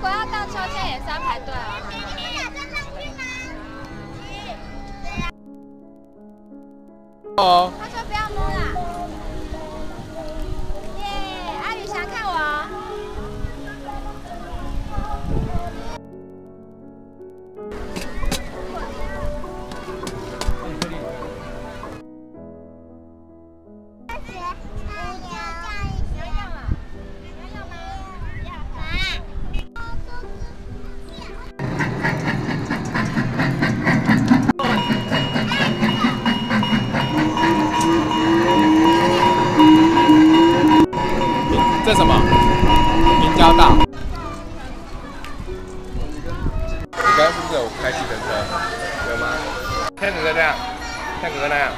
果要荡秋千也是要排队哦。哦，他说不要摸啦。耶，阿宇想看我。这什么？明交大。你刚刚是不是有开计程车？有吗？像哥哥这样，像哥哥那样。